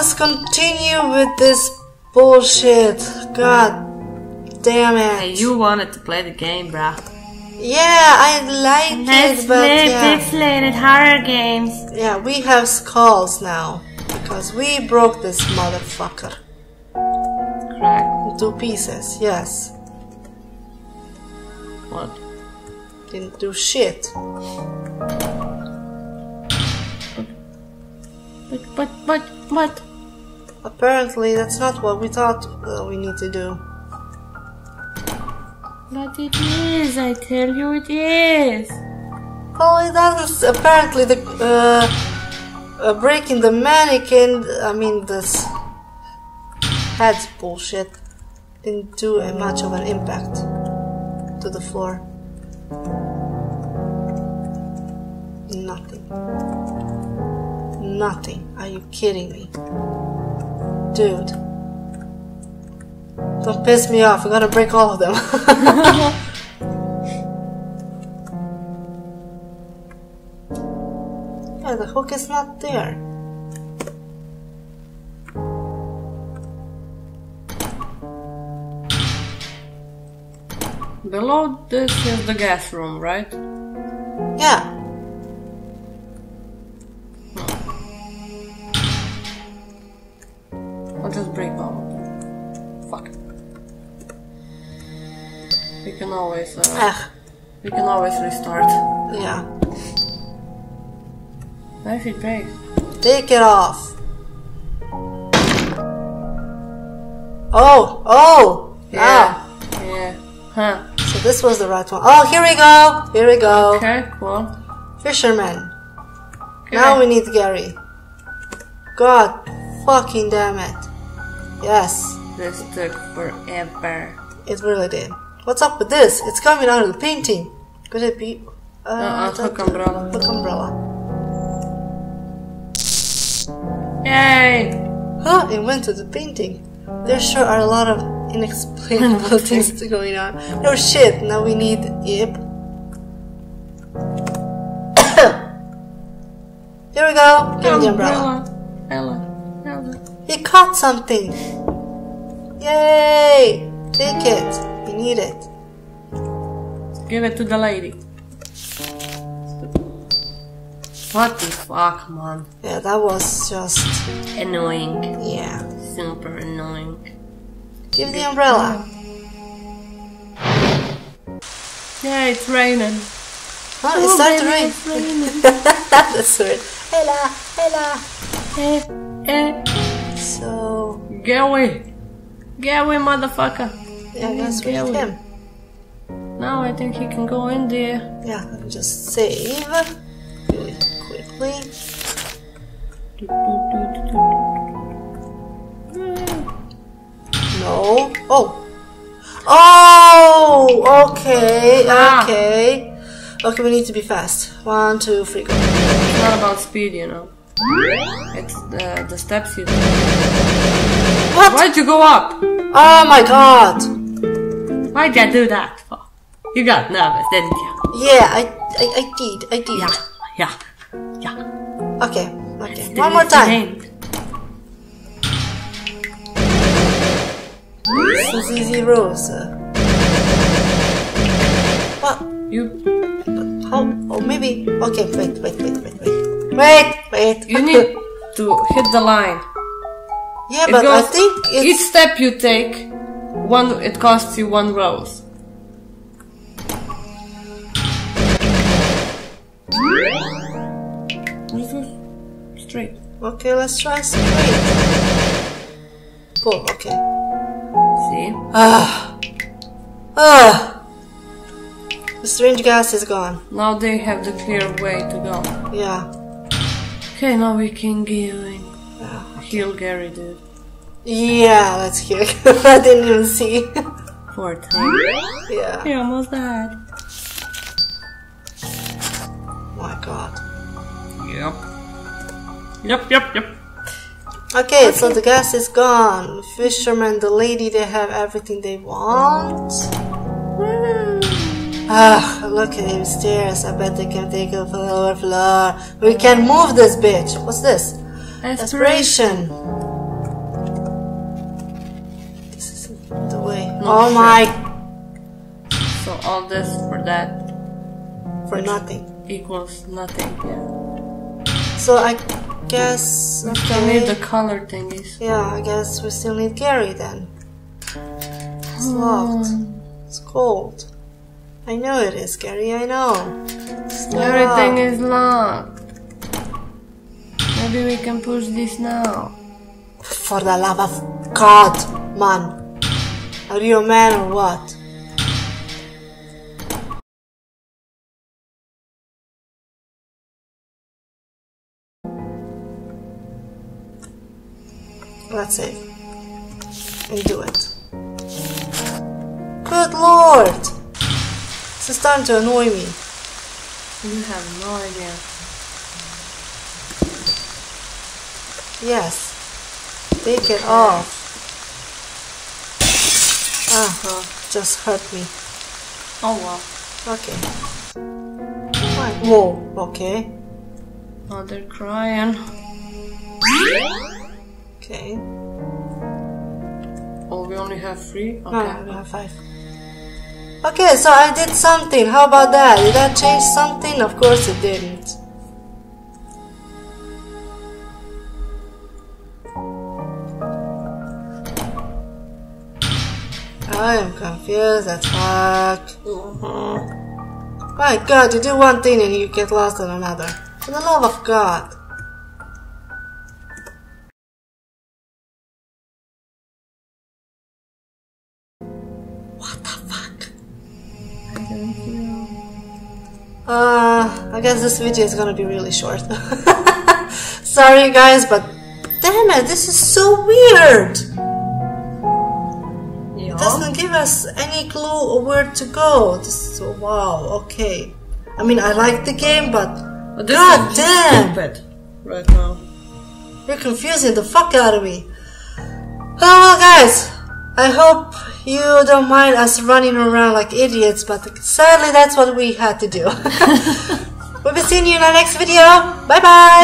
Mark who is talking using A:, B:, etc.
A: us continue with this bullshit. God damn it.
B: you wanted to play the game, bruh.
A: Yeah, I like
B: Let's
A: it, but
B: play
A: yeah.
B: pixelated horror games.
A: Yeah, we have skulls now. Because we broke this motherfucker.
B: Crack.
A: Into pieces, yes.
B: What?
A: Didn't do shit.
B: But, but, but, but.
A: Apparently, that's not what we thought uh, we need to do.
B: But it is, I tell you it is.
A: Well, it doesn't. Apparently, the uh, uh, breaking the mannequin. I mean, this head bullshit didn't do a much of an impact to the floor. Nothing. Nothing. Are you kidding me, dude? Don't piss me off. We gotta break all of them. Yeah, the hook is not there.
B: Below this is the gas room, right?
A: Yeah.
B: I'll just break all of them. Fuck. We can always, uh,
A: Ah,
B: we can always restart.
A: yeah.
B: If it breaks?
A: Take it off. Oh, oh!
B: Yeah. Yeah. Huh.
A: Ah, so this was the right one. Oh, here we go! Here we go.
B: Okay, cool.
A: Fisherman. Now we need Garry. God fucking damn it. Yes,
B: This took forever.
A: it really did. What's up with this? It's coming out of the painting. Could it be? Uh,
B: Uh-uh, hook umbrella.
A: Hook umbrella.
B: Yay!
A: Huh, it went to the painting. There sure are a lot of inexplicable things going on. No shit, now we need Ib. Here we go. Give me the umbrella.
B: Ella. Ella.
A: He caught something. Yay! Take it. You need it.
B: Give it to the lady. What the fuck, man?
A: Yeah, that was just.
B: Annoying.
A: Yeah.
B: Super annoying.
A: Give the umbrella.
B: Yeah, it's raining.
A: Huh, it
B: Oh,
A: started to
B: baby,
A: rain.
B: it's raining.
A: That's weird. Hela, hela.
B: eh, eh.
A: So,
B: Get away. Get away, motherfucker.
A: yeah, I guess we
B: Yeah,
A: him.
B: Now I think he can go in there.
A: Yeah, let me just save really quickly.
B: Do, do, do, do, do, do.
A: No. Oh. Oh. Okay.
B: Ah.
A: Okay. Okay, we need to be fast. One, two, three, go.
B: It's not about speed, you know. It's the, uh, the steps you
A: What?
B: Why'd you go up?
A: Oh my god.
B: Why'd you do that for? You got nervous, didn't you?
A: Yeah, I, I, I did. I did.
B: Yeah, yeah, yeah.
A: Okay. Okay. One more time. Susie Rose. What?
B: You,
A: How? Oh, maybe. Okay. Wait. Wait. Wait. Wait. Wait. Wait. Wait.
B: you need to hit the line.
A: yeah,
B: It
A: but I
B: goes,
A: think
B: each step you take, one it costs you one rose. Straight.
A: Okay, let's try straight. Pull. Okay.
B: See?
A: Ah. Ah. The strange gas is gone.
B: Now they have the clear way to go.
A: Yeah.
B: Okay, now we can go in.
A: Yeah.
B: Heal Garry, dude.
A: Yeah, let's hear. I didn't even see.
B: Poor thing.
A: yeah.
B: He almost died.
A: Oh my God.
B: Yep. Yep, yep, yep.
A: Okay, so the gas is gone. Fisherman, the lady, they have everything they want. Ah, look at him stairs. I bet they can take it from the lower floor. We can move this bitch. What's this?
B: Aspiration.
A: This isn't the way. Oh
B: sure.
A: my.
B: So all this for that.
A: For nothing.
B: Equals nothing, yeah.
A: So I guess.
B: We still need the color thingies.
A: Yeah, I guess we still need Garry then. It's locked. Hmm. It's cold. I know it is, Garry, I know. It's
B: Everything is locked. Maybe we can push this now.
A: For the love of God, man. Are you a man or what? Let's save. And do it. Good lord! Is starting to annoy me.
B: You have no idea.
A: Yes. Take it off. Ah,
B: Huh.
A: just hurt me.
B: Oh wow.
A: Okay. Fine. Whoa, okay.
B: Oh, they're crying.
A: Okay.
B: Oh, we only have three? Okay.
A: No, we have five. Okay, so I did something. How about that? Did that change something? Of course it didn't. I am confused as fuck.
B: Uh-huh.
A: My god, you do one thing and you get lost in another. For the love of God. Uh, I guess this video is gonna be really short. Sorry guys, but damn it, this is so weird.
B: Yeah.
A: It doesn't give us any clue of where to go. This is, wow, okay. I mean, I like the game, but
B: But
A: God damn.
B: stupid right now.
A: You're confusing the fuck out of me. Oh well, guys, I hope you don't mind us running around like idiots, but sadly, that's what we had to do. we'll be seeing you in our next video. Bye bye.
B: Bye.